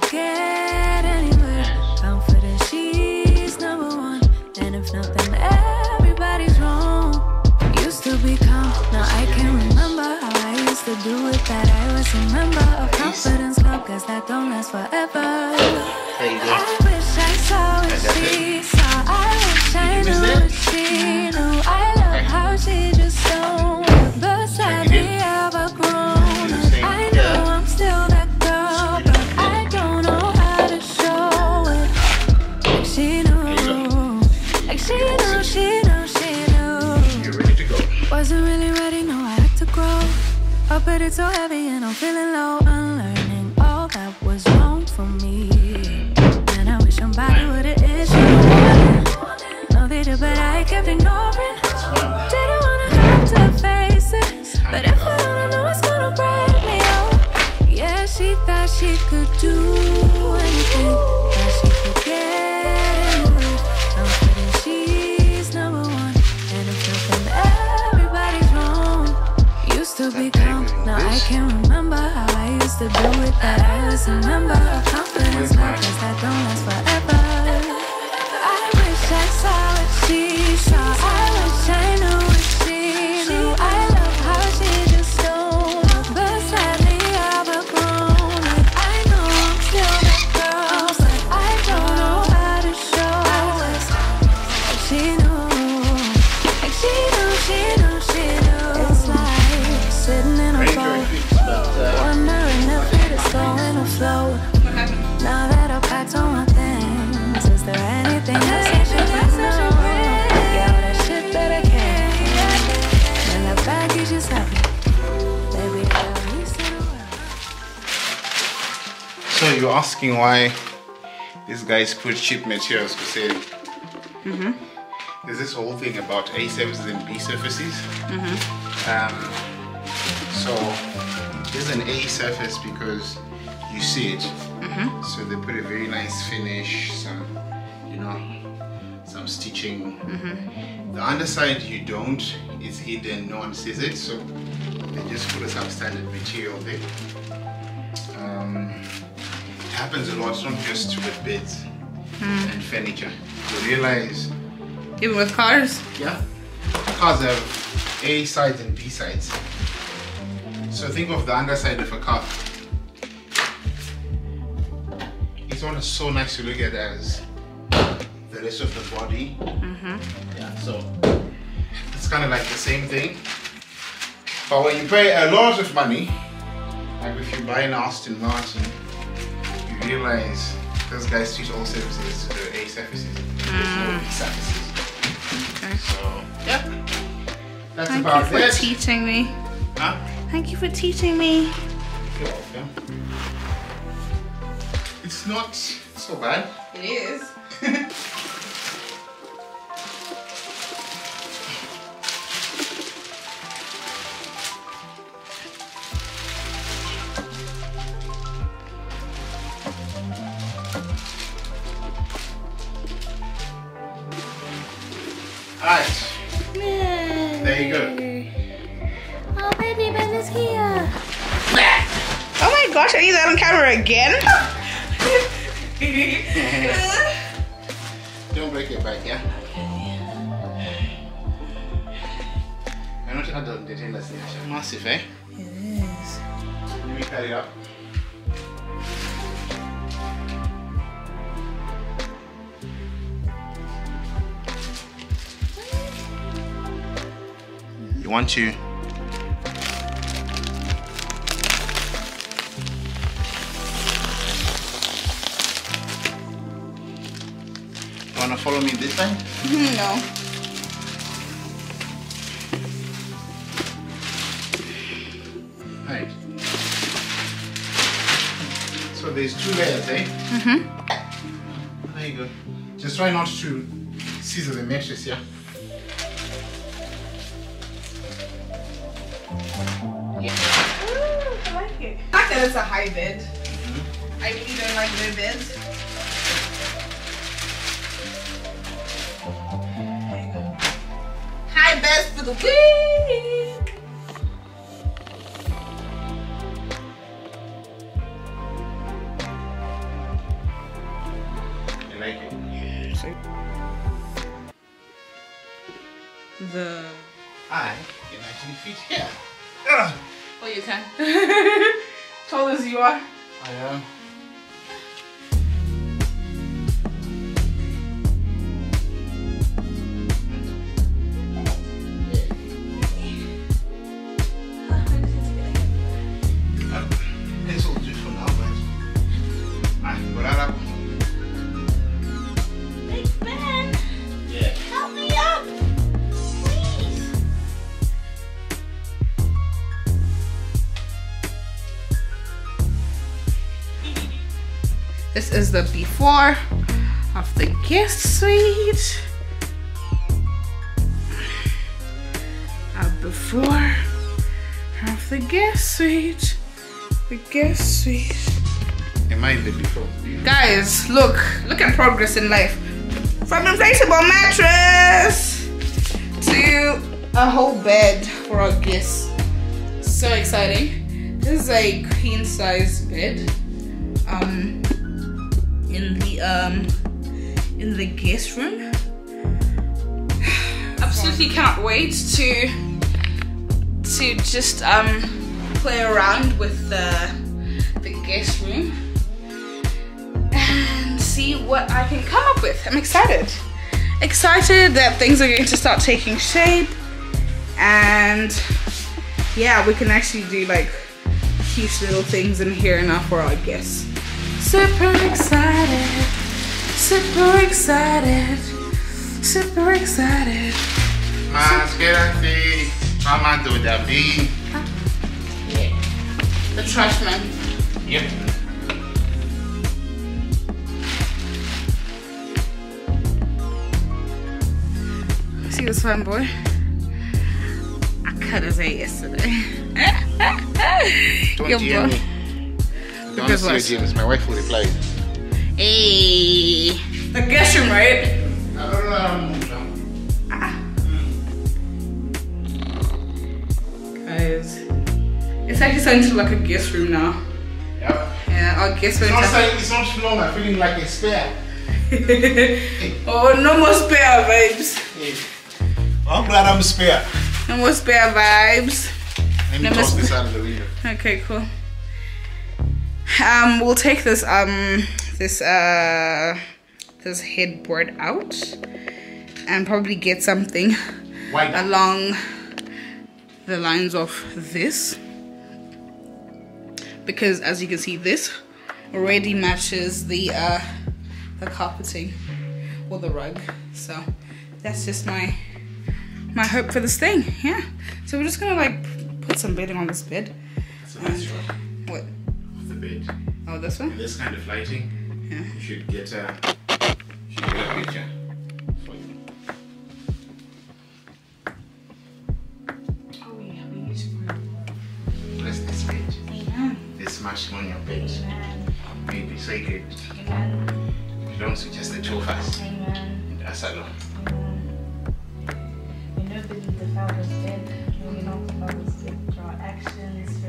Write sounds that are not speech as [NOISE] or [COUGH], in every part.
could get anywhere. Confident she's number one. And if not, then everybody's wrong. Used to be calm, now I can't remember how I used to do it. That I was a member of Confidence Club, cause that don't last forever. There you go. I wish I saw what she saw. I wish I Did you miss knew what she knew. But it's so heavy and I'm feeling low. Asking why these guys put cheap materials for sale? Mm-hmm. There's this whole thing about A surfaces and B surfaces. Um, so this is an A surface because you see it. So they put a very nice finish, some, you know, some stitching. The underside you don't, it's hidden, no one sees it. So they just put a substandard material there. Um, happens a lot, not just with beds hmm. and furniture. You realize, Even with cars. yeah, cars have A sides and B sides. So think of the underside of a car. It's one not so nice to look at as the rest of the body. Mm-hmm. Yeah, so it's kind of like the same thing. But when you pay a lot of money, like if you buy an Aston Martin, realize those guys treat all surfaces to the A surfaces. There's no ah. B surfaces. Okay. So, yeah. That's Thank you about for it. teaching me. Huh? Thank you for teaching me. You're welcome. It's not so bad. It is. [LAUGHS] massive, eh? It is. Let me carry it up. You want to You wanna follow me this time? [LAUGHS] no. So there's two layers, eh? Mm-hmm. There you go. Just try not to scissor the mattress, yeah? Ooh, I like it. I like that it's a high bed. Mhm. I really don't like low beds. There you go. High beds for the win. The I can actually fit here. Ugh. oh you can. [LAUGHS] Tall as you are. I am. Is the before of the guest suite. A before of the guest suite. The guest suite. Am I in the before? Guys, look, look at progress in life. From inflatable mattress to a whole bed for our guests. So exciting. This is a queen size bed. Um um in the guest room. [SIGHS] Absolutely cannot wait to to just um play around with the the guest room and see what I can come up with. I'm excited. Excited that things are going to start taking shape and yeah, we can actually do like cute little things in here now for our guests. Super excited, super excited, super excited. Mas quédate. Mama do David. Yeah. The trash man. Yep. See this fun boy? I cut his hair yesterday. Don't Your DM boy. Me. Don't Because see your what? My wife will reply. Hey. The guest room, right? I don't know how to move now. Guys, it's actually starting to look like a guest room now. Yep. Yeah, our guest It's room. not, saying, it's not no longer feeling like a spare. [LAUGHS] oh, no more spare vibes. I'm glad I'm spare. No more spare vibes. Let me No, toss Miss- this out of the window. Okay, cool. Um, we'll take this um this uh this headboard out and probably get something along the lines of this. Because as you can see this already matches the uh the carpeting or the rug. So that's just my my hope for this thing. Yeah. So we're just gonna like put some bedding on this bed the bed. oh this one In this kind of lighting, Yeah. you should get a, you should get a picture for you. oh yeah we need to Bless this bed. amen This matrimonial bed. May it be sacred. amen It belongs to just the two of us amen in us alone. We know that the Father's dead. We know the Father's dead through our actions,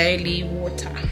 Haley water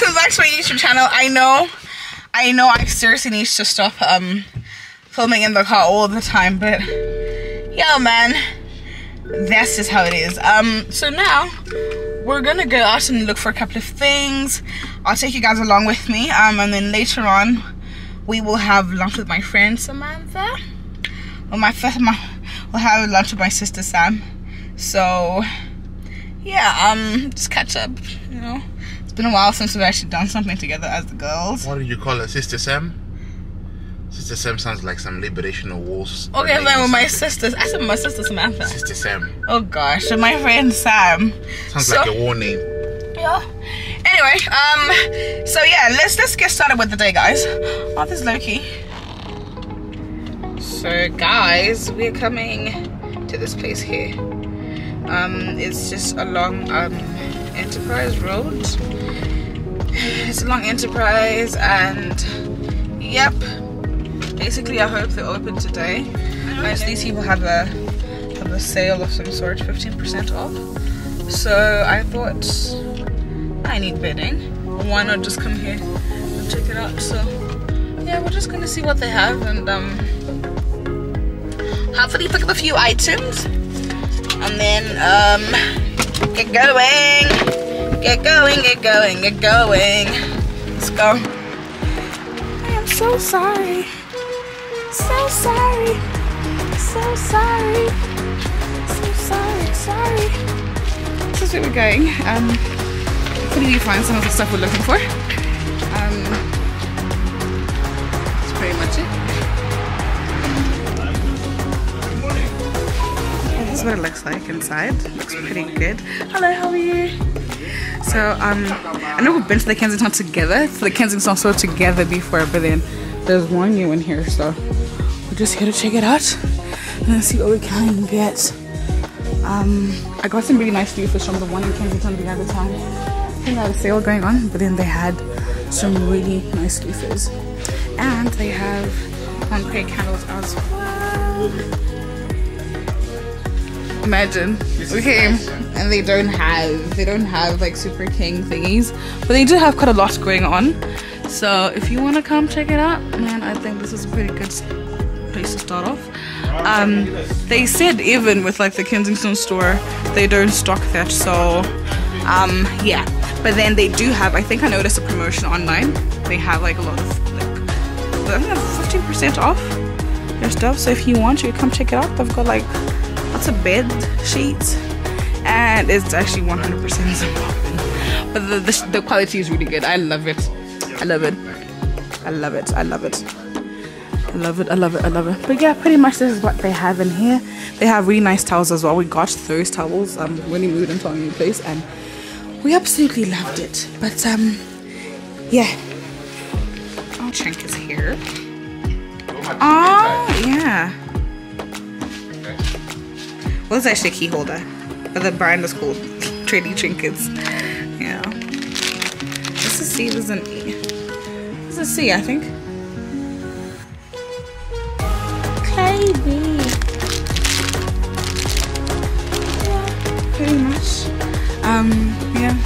welcome back to my youtube channel. I know i know i seriously need to stop um filming in the car all the time but yeah man. That's just how it is. Um so now we're gonna go out and look for a couple of things. I'll take you guys along with me um and then later on we will have lunch with my friend samantha. Well my first my we'll have lunch with my sister sam. So yeah, um, just catch up, you know. It's been a while since we've actually done something together as the girls. What do you call her? Sister Sam? Sister Sam sounds like some Liberation Wars. Okay, then with my sisters. I said my sister Samantha. Sister Sam. Oh gosh, and my friend Sam. Sounds So- like a war name. Yeah. Anyway, um, so yeah, let's let's get started with the day, guys. Oh, this is Loki. So, guys, we're coming to this place here. Um, it's just along um Enterprise Road. It's along Enterprise, and yep. Basically, I hope they're open today. As these people have a have a sale of some sort, 15% off. So I thought I need bedding. Why not just come here and check it out? So yeah, we're just gonna see what they have and um hopefully pick up a few items and then um get going. Get going, get going, get going. Let's go. I am so sorry. So sorry. So sorry. So sorry, sorry. This is where we're going. Um hopefully we find some of the stuff we're looking for. Um, that's pretty much it. Is what it looks like inside. Looks pretty good. Hello, how are you? So um, I know we've been to the Kensington together, to the Kensington store together before, but then there's one new in here, so we're just here to check it out and see what we can get. Um, I got some really nice loafers from the one in Kensington the other time. I think they had a sale going on, but then they had some really nice loafers. And they have on candles as well. Imagine we came and they don't have they don't have like super king thingies, but they do have quite a lot going on. So if you want to come check it out, man, I think this is a pretty good place to start off. Um, they said even with like the Kensington store, they don't stock that. So um, yeah, but then they do have. I think I noticed a promotion online. They have like a lot of like I think fifteen percent off their stuff. So if you want, you come check it out. They've got like lots of bed sheets, and it's actually one hundred percent Zimbabwean. But the, the the quality is really good. I love it. I love it. I love it. I love it. I love it, I love it, I love it. But yeah, pretty much this is what they have in here. They have really nice towels as well. We got those towels um, when we moved into our new place and we absolutely loved it. But um, yeah. Our chink is here. Oh, yeah. Well, it's actually a key holder. But the brand is called Trendy Trinkets. Yeah. This is C, this is an E. This is C, I think. Baby. Yeah, pretty much. Um, yeah.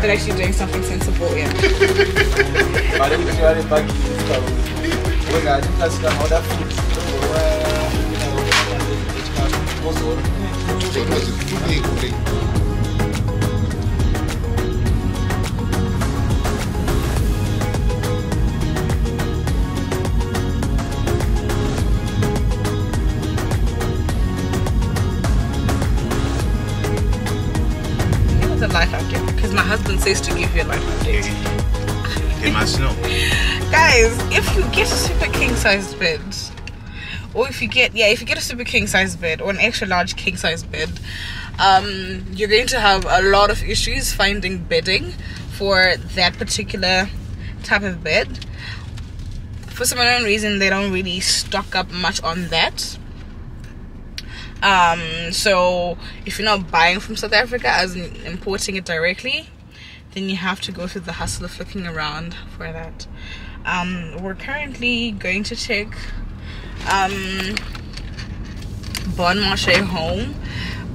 They're actually doing something sensible, yeah. [LAUGHS] Give us a life update because my husband says to give you a life update. They must know. Guys, if you get a super king size bed, or if you get yeah, if you get a super king size bed or an extra large king size bed, um, you're going to have a lot of issues finding bedding for that particular type of bed. For some unknown reason, they don't really stock up much on that. Um, so if you're not buying from South Africa, as in importing it directly, then you have to go through the hustle of looking around for that. Um, we're currently going to take um, Bon Marché home.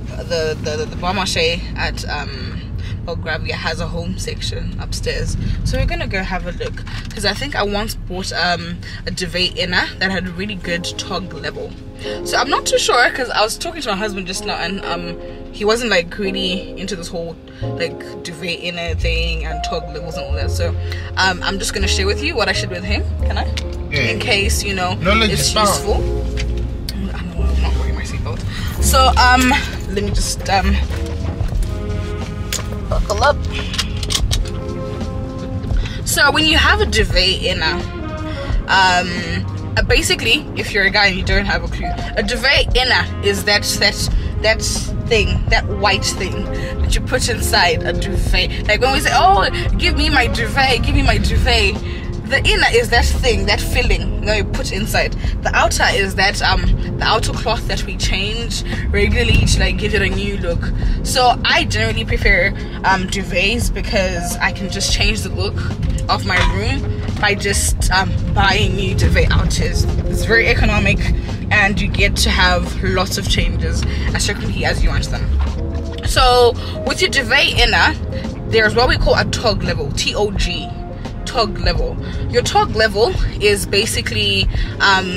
The the the Bon Marché at um, Belgravia has a home section upstairs, so we're gonna go have a look. Because I think I once bought um, a duvet inner that had a really good tog level. So I'm not too sure because I was talking to my husband just now and um he wasn't like really into this whole like duvet inner thing and tog levels and all that. So um I'm just gonna share with you what I shared with him. Can I? Yeah. In case you know Knowledge it's useful. I'm not wearing my seatbelt. So um let me just um buckle up. So when you have a duvet inner, um, uh, basically, if you're a guy and you don't have a clue, a duvet inner is that that that thing, that white thing that you put inside a duvet. Like when we say, "Oh, give me my duvet, give me my duvet," the inner is that thing, that filling that you put inside. The outer is that um the outer cloth that we change regularly to like give it a new look. So I generally prefer um duvets because I can just change the look of my room by just um, buying new duvet outers. It's very economic and you get to have lots of changes as frequently as you want them. So with your duvet inner, there's what we call a tog level, T-O-G, tog level. Your tog level is basically um,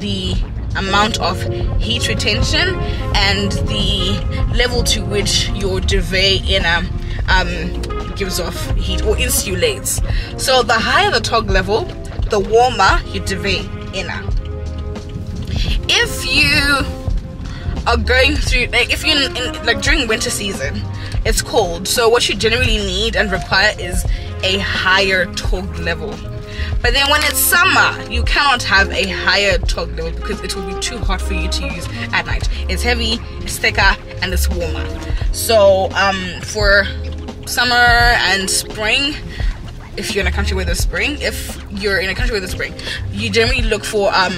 the amount of heat retention and the level to which your duvet inner um, gives off heat or insulates. So the higher the tog level, the warmer your duvet inner. If you are going through like if in like during winter season it's cold so what you generally need and require is a higher tog level but then when it's summer you cannot have a higher tog level because it will be too hot for you to use at night it's heavy it's thicker and it's warmer so um for summer and spring if you're in a country where there's spring if you're in a country where there's spring you generally look for um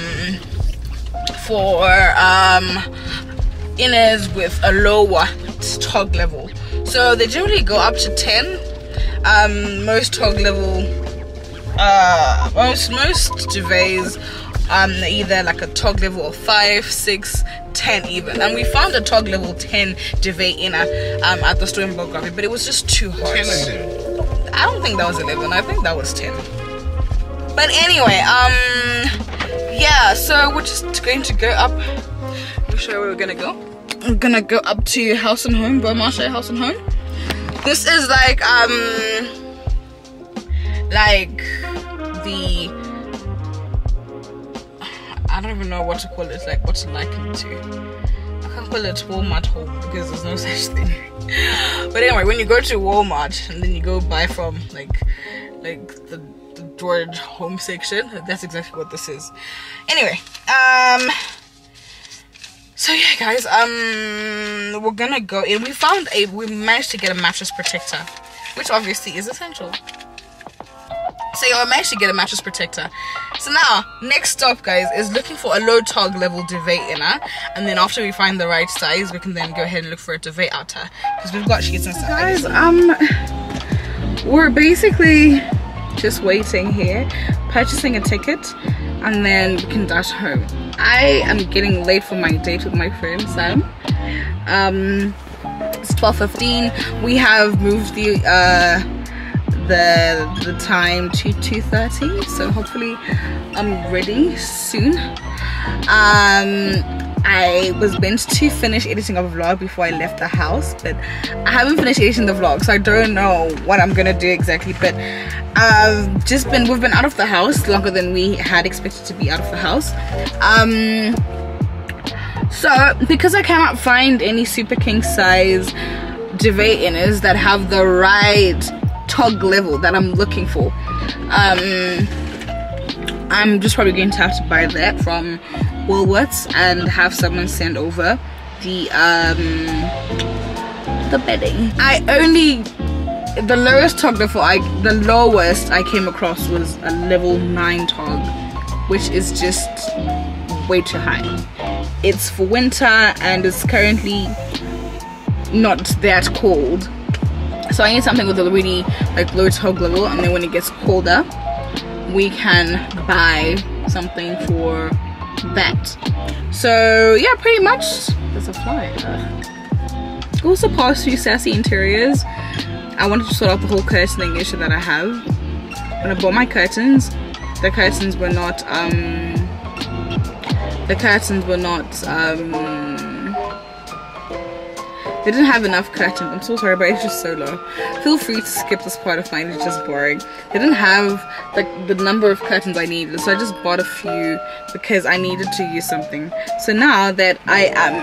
for um inners with a lower tog level. So they generally go up to 10. Um, most tog level, uh, most most duvets, um, either like a tog level of 5, 6, 10 even. And we found a tog level 10 duvet inner um, at the store in but it was just too hot. 10 and I don't think that was 11. I think that was 10. But anyway, um, yeah. So we're just going to go up. You where we're gonna go. I'm gonna go up to House and Home, Bon Marché House and Home. This is like um, like the I don't even know what to call it. Like what to liken it to. I can't call it Walmart home because there's no [LAUGHS] such thing. but anyway, when you go to Walmart and then you go buy from like like the, the George home section, that's exactly what this is. Anyway, um so yeah guys, um we're gonna go in. We found a we managed to get a mattress protector, which obviously is essential. So yeah, I managed to get a mattress protector. So now, next stop, guys, is looking for a low tog level duvet inner, and then after we find the right size, we can then go ahead and look for a duvet outer because we've got sheets and stuff. Guys, um, we're basically just waiting here, purchasing a ticket, and then we can dash home. I am getting late for my date with my friend Sam. Um, it's 12:15. We have moved the uh the the time to 2:30, so hopefully I'm ready soon. Um, I was meant to finish editing a vlog before I left the house, but I haven't finished editing the vlog, so I don't know what I'm gonna do exactly. But I've just been we've been out of the house longer than we had expected to be out of the house. Um, so because I cannot find any super king size duvet inners that have the right tog level that I'm looking for, um, I'm just probably going to have to buy that from Woolworths and have someone send over the um the bedding. I only the lowest tog level I the lowest I came across was a level 9 tog which is just way too high it's for winter and it's currently not that cold so I need something with a really like low tog level and then when it gets colder we can buy something for that. So yeah pretty much. There's a fly. Uh, also past through sassy interiors. I wanted to sort out the whole curtaining issue that I have. When I bought my curtains the curtains were not um the curtains were not um they didn't have enough curtains. I'm so sorry, but it's just so low. Feel free to skip this part if find it just boring. They didn't have like the number of curtains I needed, so I just bought a few because I needed to use something. So now that I am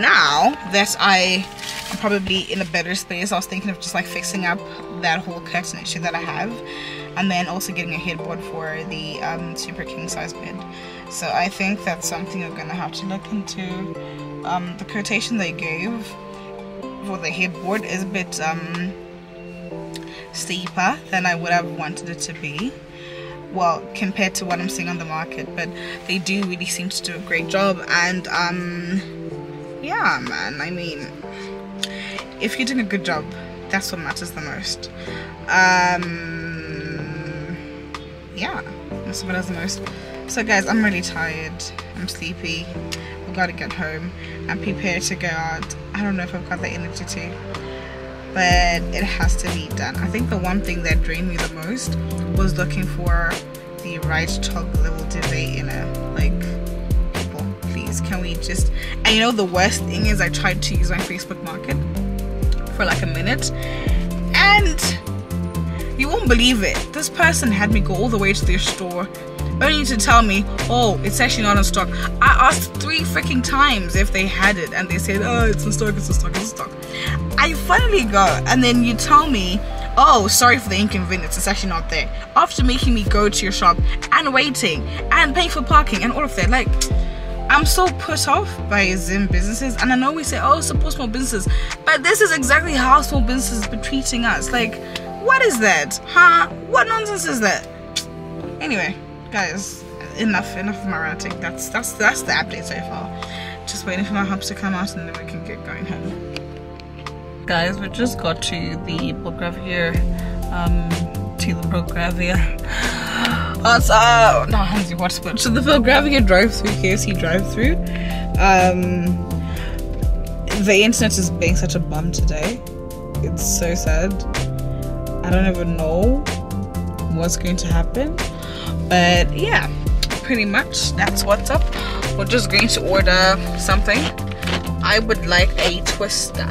now that I am probably in a better space, I was thinking of just like fixing up that whole curtain issue that I have and then also getting a headboard for the um, super king size bed. So I think that's something I'm gonna have to look into um, the quotation they gave for the headboard is a bit um, steeper than I would have wanted it to be. Well compared to what I'm seeing on the market but they do really seem to do a great job and um, yeah man I mean if you're doing a good job that's what matters the most. Um, yeah that's what matters the most. So guys I'm really tired. I'm sleepy I've got to get home and prepare to go out. I don't know if I've got the energy to but it has to be done. I think the one thing that drained me the most was looking for the right toggle level duvet inner like people please can we just and you know the worst thing is I tried to use my Facebook market for like a minute and you won't believe it. This person had me go all the way to their store only to tell me, oh, it's actually not in stock. I asked three freaking times if they had it, and they said, oh, it's in stock, it's in stock, it's in stock. I finally go, and then you tell me, oh, sorry for the inconvenience, it's actually not there. After making me go to your shop and waiting and paying for parking and all of that, like. I'm so put off by Zim businesses, and I know we say, oh, support small businesses, but this is exactly how small businesses be treating us. Like, what is that? Huh? What nonsense is that? Anyway, guys enough enough of my ranting that's that's that's the update so far just waiting for my hubs to come out and then we can get going home guys we just got to the Belgravia um to the Belgravia What's [GASPS] up? No, Hansi, what's but to the Belgravia drive-through, KFC drive-through. Um, the internet is being such a bum today. It's so sad. I don't even know what's going to happen but yeah pretty much that's what's up. We're just going to order something. I would like a twister.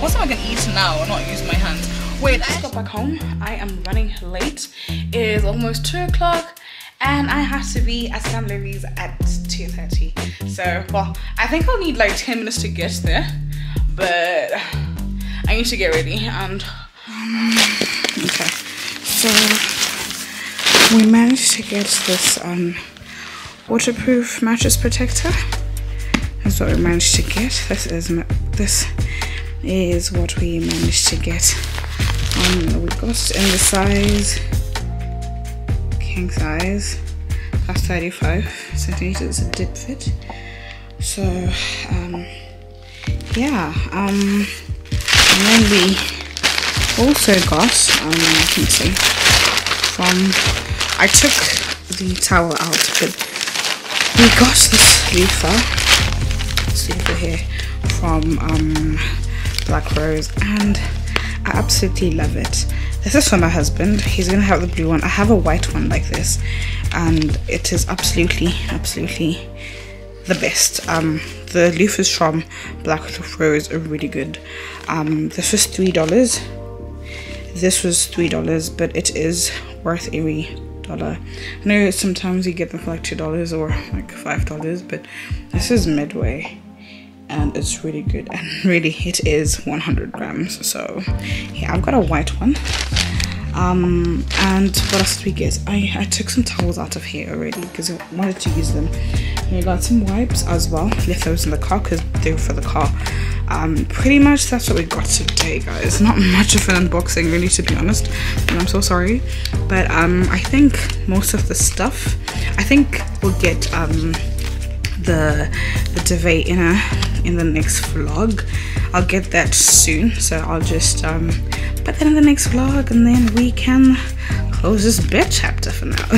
What's am i gonna eat now? Not use my hands. Wait just got back home. I am running late. It is almost two o'clock and I have to be at Sam Lily's at 2.30 so well I think I'll need like 10 minutes to get there but [SIGHS] I need to get ready and um, [SIGHS] okay so we managed to get this um, waterproof mattress protector. That's what we managed to get. This is this is what we managed to get. Um, we got in the size king size that's 35 centimeters a dip fit. So um, yeah um, and then we also got um you can see from I took the towel out but we got this loofah loofah here from um Black Rose and I absolutely love it. This is for my husband. He's gonna have the blue one. I have a white one like this and it is absolutely absolutely the best. Um the loofahs from Black Rose are really good. Um this was three dollars. This was three dollars but it is worth every dollar. I know sometimes you get them for like two dollars or like five dollars but this is midway and it's really good and [LAUGHS] really it is 100 grams so yeah i've got a white one. Um and what else did we get? I i took some towels out of here already because i wanted to use them. And we got some wipes as well left those in the car because they were for the car um, pretty much that's what we got today, guys. Not much of an unboxing, really, to be honest. And I'm so sorry, but um, I think most of the stuff. I think we'll get um, the the duvet inner in the next vlog. I'll get that soon, so I'll just um, put that in the next vlog, and then we can close this bed chapter for now. [LAUGHS]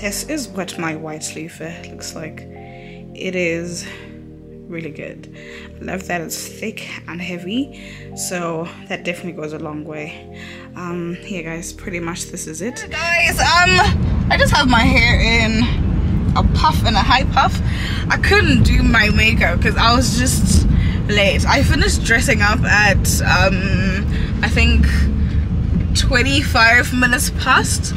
this is what my white sleeve looks like. It is really good. I love that it's thick and heavy, so that definitely goes a long way. Um, yeah, guys, pretty much this is it. Guys, um, I just have my hair in a puff and a high puff. I couldn't do my makeup because I was just late. I finished dressing up at, um, I think 25 minutes past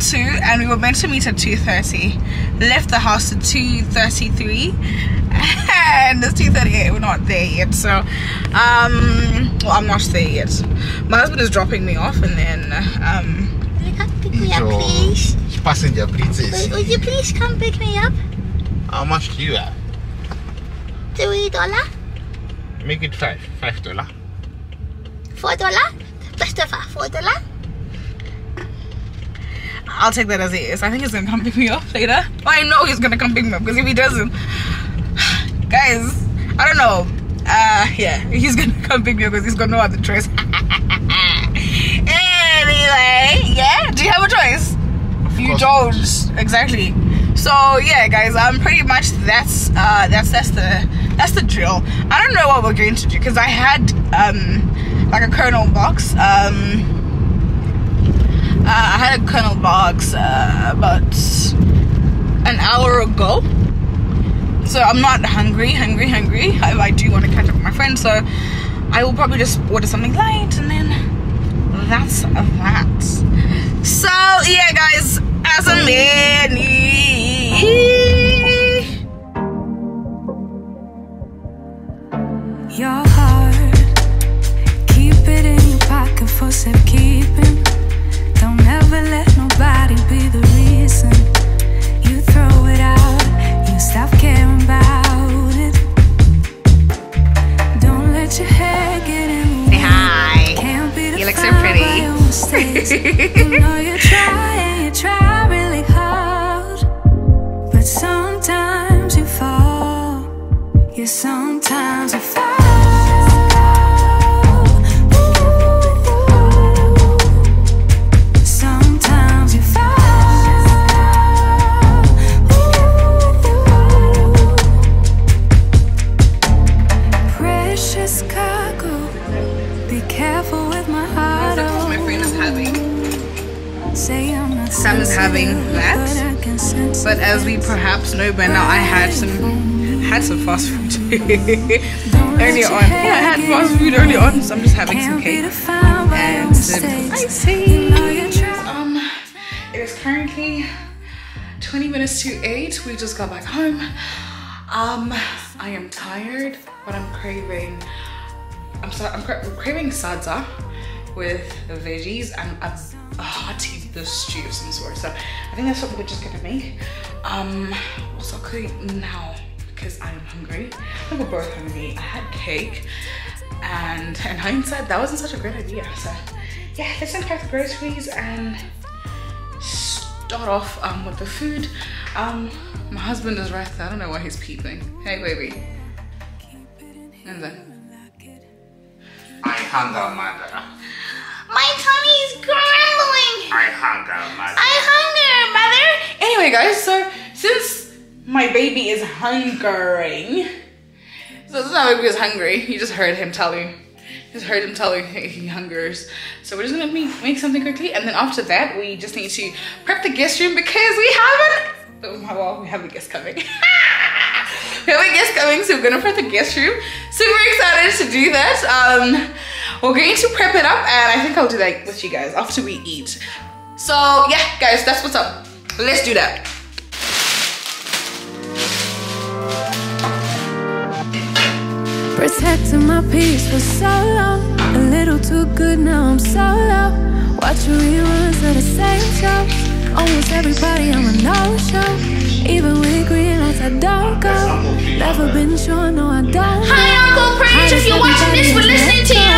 2 and we were meant to meet at 2.30 left the house at 2.33 [LAUGHS] and it's 2.38 we're not there yet so um well i'm not there yet my husband is dropping me off and then um Will you come pick me up, please? Passenger princess. Will, will you please come pick me up? How much do you have? Three dollar? Make it five. Five dollar. Four dollar? Best of all, four dollar? i'll take that as it is i think he's gonna come pick me up later i know he's gonna come pick me up because if he doesn't guys i don't know. Uh yeah [LAUGHS] he's gonna come pick me up because he's got no other choice. [LAUGHS] Anyway yeah do you have a choice? You course don't exactly. So yeah guys i'm um pretty much that's uh that's that's the that's the drill. I don't know what we're going to do because i had um like a kernel box um uh, I had a kernel box uh, about an hour ago. So I'm not hungry, hungry, hungry. I, I do want to catch up with my friends, so I will probably just order something light and then that's that. So yeah, guys, as a mini. Your heart, keep it in your pocket for safekeeping. Don't ever let nobody be the reason you throw it out. You stop caring you know you try and you try really hard, but sometimes you fall. Yeah, sometimes [LAUGHS] earlier on. Yeah, I had fast food earlier on, so I'm just having some cake defined by your and some mistakes. icing. You know you try. Um, it is currently 20 minutes to 8. We just got back home. Um, I am tired, but I'm craving. I'm sorry, I'm, cra- I'm craving sadza with veggies and a, a hearty the stew of some sort. So I think that's what we're just gonna make. Um, we'll cooking now because I am hungry. I think we're both hungry. I had cake, and in hindsight, that wasn't such a great idea. So yeah, let's unpack the groceries and start off um, with the food. Um, my husband is right there. I don't know why he's peeping. Hey, baby. And then. I hunger, mother. My tummy is grumbling. I hunger, mother. I hunger, mother. Anyway, guys, so since my baby is hungering, so it's not like he was hungry. You just heard him tell you. Just heard him tell you [LAUGHS] he hungers. So we're just gonna make, make something quickly, and then after that, we just need to prep the guest room because we haven't. Oh, my well, we have a guest coming. [LAUGHS] we have a guest coming, so we're gonna prep the guest room. Super excited to do that. Um, we're going to prep it up, and I think I'll do that with you guys after we eat. So yeah, guys, that's what's up. Let's do that. Protecting my peace for so long. A little too good, now I'm so low. Watching reruns of the same show. Almost everybody on a no show. Even with green lights, I don't go. Never been sure no I don't. Hi, Uncle Preach. If you're watching this, we're listening to you.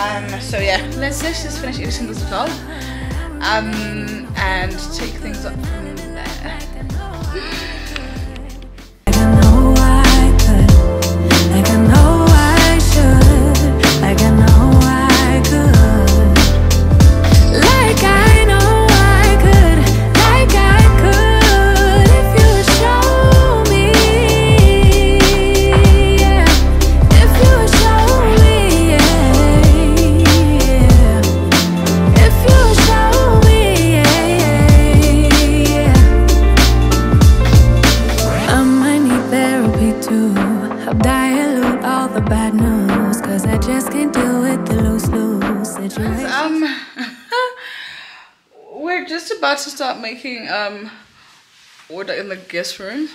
Um, so yeah, let's let's just finish editing this vlog. Um, and take things up from there. Making um order in the guest room,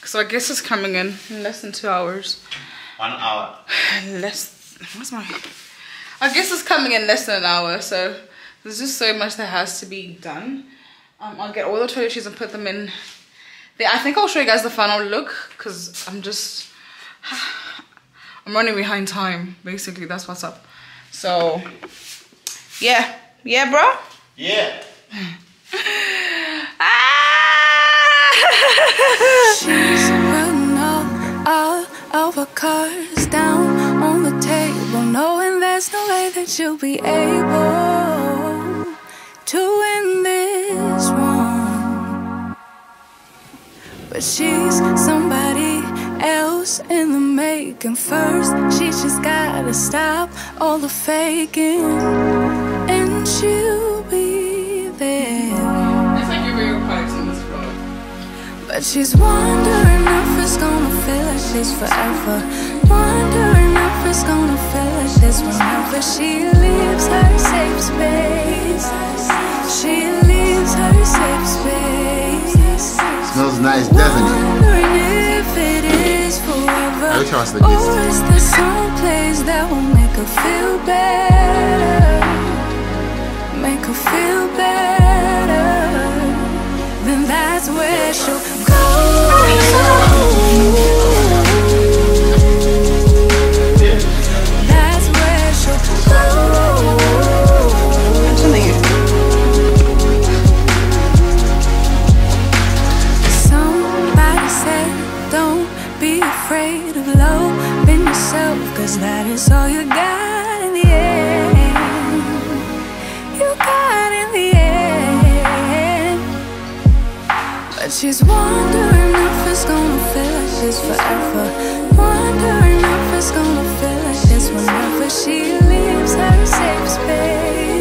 cause our guest is coming in in less than two hours. One hour. [SIGHS] Less. What's my? Our guest is coming in less than an hour, so there's just so much that has to be done. Um, I'll get all the toiletries and put them in. There. I think I'll show you guys the final look, cause I'm just. [SIGHS] I'm running behind time. Basically, that's what's up. So, yeah, yeah, bro. Yeah. [LAUGHS] Ah! She's running all, all over cars down on the table, knowing there's no way that you'll be able to win this one. But she's somebody else in the making. First, she just gotta stop all the faking, and she'll But she's wondering if it's gonna feel like she's forever. Wondering if it's gonna feel like this whenever she leaves her safe space. She leaves her safe space. Smells nice, doesn't it? Wondering if it is forever. I wish I the guest. Or is there some place that will make her feel better? Make her feel better then that's where she'll go. She's wondering if it's gonna feel like she's forever. Wondering if it's gonna feel like this whenever she leaves her safe space.